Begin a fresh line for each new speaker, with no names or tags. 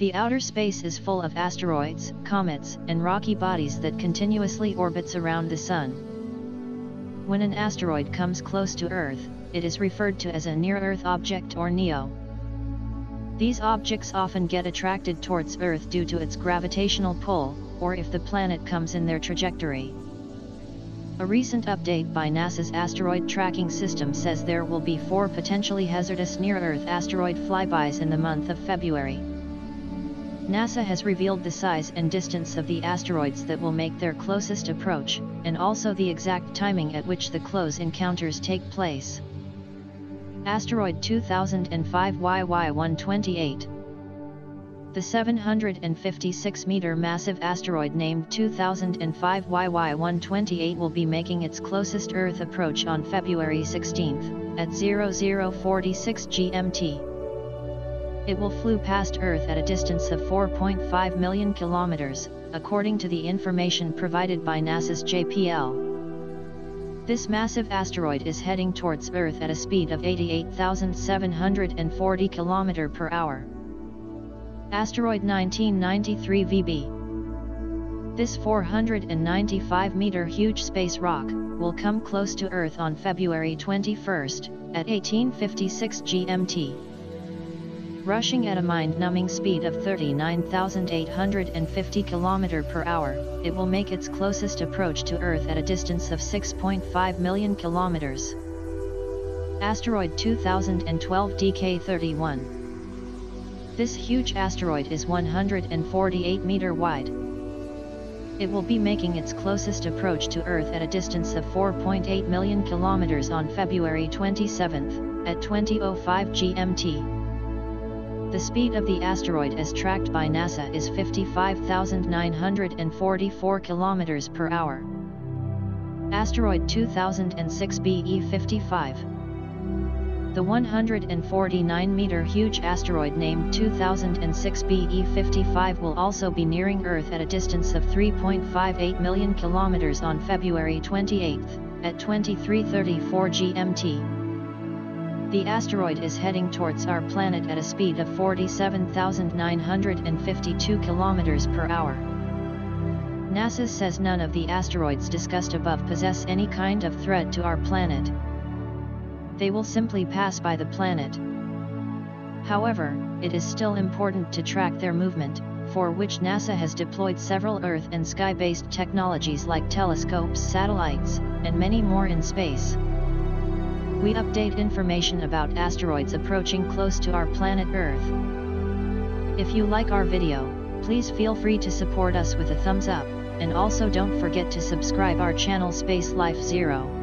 The outer space is full of asteroids, comets, and rocky bodies that continuously orbits around the Sun. When an asteroid comes close to Earth, it is referred to as a near-Earth object or NEO. These objects often get attracted towards Earth due to its gravitational pull, or if the planet comes in their trajectory. A recent update by NASA's asteroid tracking system says there will be four potentially hazardous near-Earth asteroid flybys in the month of February. NASA has revealed the size and distance of the asteroids that will make their closest approach, and also the exact timing at which the close encounters take place. Asteroid 2005 YY128 the 756-meter massive asteroid named 2005 YY128 will be making its closest Earth approach on February 16, at 0046 GMT. It will flew past Earth at a distance of 4.5 million kilometers, according to the information provided by NASA's JPL. This massive asteroid is heading towards Earth at a speed of 88,740 km per hour. Asteroid 1993 VB. This 495-meter huge space rock, will come close to Earth on February 21, at 1856 GMT. Rushing at a mind-numbing speed of 39,850 km per hour, it will make its closest approach to Earth at a distance of 6.5 million kilometers. Asteroid 2012 DK31 this huge asteroid is 148 meter wide. It will be making its closest approach to Earth at a distance of 4.8 million kilometers on February 27, at 2005 GMT. The speed of the asteroid as tracked by NASA is 55,944 kilometers per hour. Asteroid 2006 BE55 the 149-meter huge asteroid named 2006 BE55 will also be nearing Earth at a distance of 3.58 million kilometers on February 28, at 2334 GMT. The asteroid is heading towards our planet at a speed of 47,952 kilometers per hour. NASA says none of the asteroids discussed above possess any kind of threat to our planet, they will simply pass by the planet. However, it is still important to track their movement, for which NASA has deployed several Earth and sky-based technologies like telescopes, satellites, and many more in space. We update information about asteroids approaching close to our planet Earth. If you like our video, please feel free to support us with a thumbs up, and also don't forget to subscribe our channel Space Life Zero.